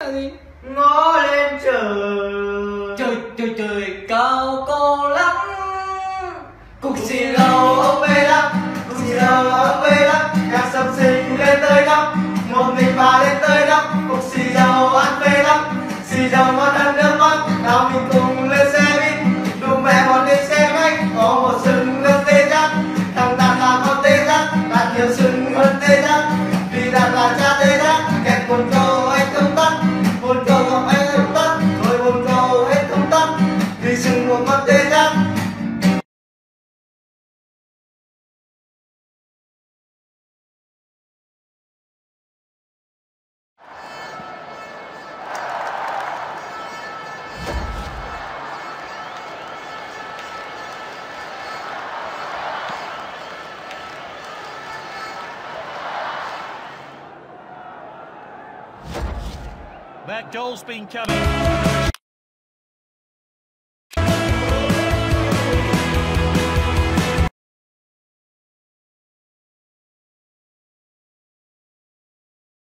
là gì? Ngó lên trời. Trời trời trời cao có lắm. Cục xì lầu ông về lắm. Cục xì lầu ông về lắm. Nhạc sập sinh lên tới năm một mình bà lên tới năm cục xì lầu ăn về lắm. Xì dầu ngon hơn nước mắt nào mình cùng lên xe buýt. Đùng mẹ còn lên xe khách. Có một sừng lên tê giác. Thằng đạt là con tê giác. Đạt nhiều sừng hơn tê giác. Vì đạt là cha tê giác. Kẹt một câu That goal's been coming.